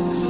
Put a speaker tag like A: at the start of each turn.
A: Jesus.